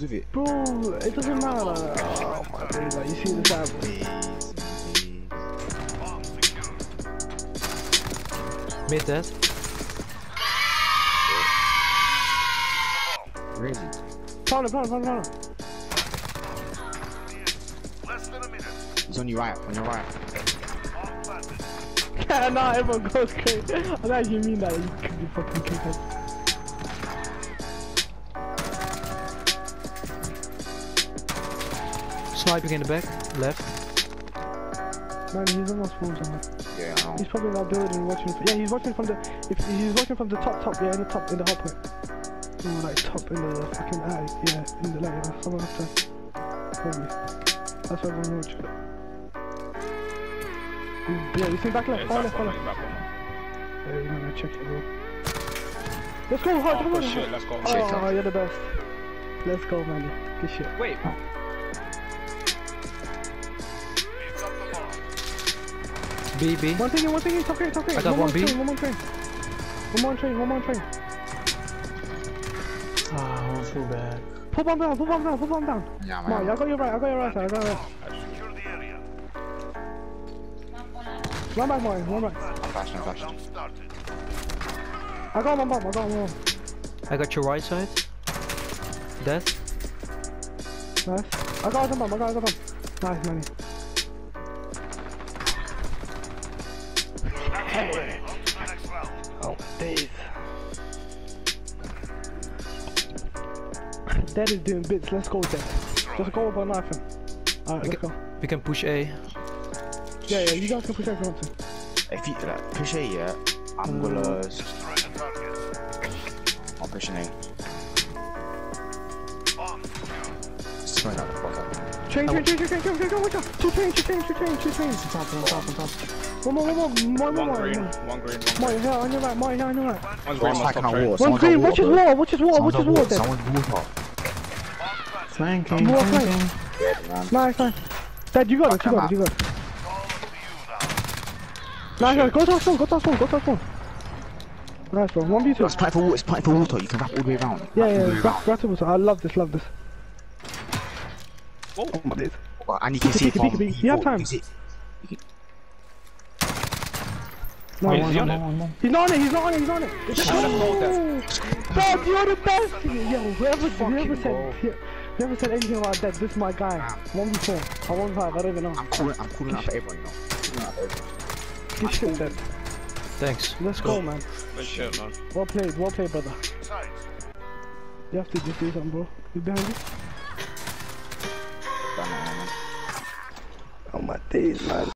with it. Bro, it doesn't matter. Oh my days, like, you see this happen. Mid dead. Where is he? Found it, found it, found it, found it. He's on your right, on your right. Yeah, nah, everyone goes crazy. I don't actually mean that. You could be fucking kicked Sniping in the back. Left. Man, he's almost full somewhere. Yeah, I know. He's probably in that building watching. From, yeah, he's watching from the. If he's watching from the top, top. Yeah, in the top, in the hot point. Oh, like top in the fucking eye. Yeah, in the light. Yeah, someone upstairs. Probably. That's why everyone watching. Yeah, you see back left, far left, far left. Yeah, you're gonna check it, bro. Let's go, hard, come Oh on. shit, let's go. Oh, you're the best. Let's go, man. Good shit. Wait. B, B. One thing, one thing, it's okay, it's okay. I got one more one B. train, one more train. One more train, one more train. Ah, I don't feel bad. Pull bomb down, pull bomb down, pull bomb down. Yeah, Come on. I got your right, I got your right side, I got your right. Run back, Mario, run back. I'm flashing, I'm flashing. I got one bomb, I got one bomb. I got your right side. Dead. Nice. I got one bomb, I got one bomb. Nice, money. Oh, days. Dead is doing bits, let's go Dead. Just go over knife him. Alright, let's go. We can push A. Yeah, yeah, you guys can push if you want to. If you like, push A, yeah, I'm gonna. Mm. I'm pushing A. Train, train, train, train, train, train, train, train, watch out! Two trains, two trains, two trains, two trains. Top, on top, on top. One more, one more, one more, One one green, more. one green, one More green. here, on your right, more here, on your right. One's green, Someone's one's hacking top on train. wall. One Someone's green, on watch his water. wall, watch his wall, watch his wall Someone's there. on water. Flanking, More flanking. flank. Nice, nice. Dad, you got it, you got it, you got it. Nice, nice, go to our spawn, go to our spawn, go to our spawn. Nice, bro, 1v2. It's playing for water. It's playing for water. You can wrap all the way around. Yeah, Wrap all the yeah, way gra- gratible, I love this, love this. Whoa. Oh my days. around. And you can see it, from peek it, peek it. You have time. No, Wait, one, is he one, on one. it? He's not on it, he's not on it, he's not on it. Shut up, hold. Dad, you're the best! Yo, whoever, whoever said, bro. whoever said anything about that, this is my guy. 1v4, I 1v5, I don't even know. I'm calling. I'm calling out for everyone. You know. Calling out for everyone. Good shit, Dad. Thanks. Let's go, man. Good shit, man. Well played, well played, brother. You have to just do something, bro. He's behind you. Done that, man. Oh my days, man.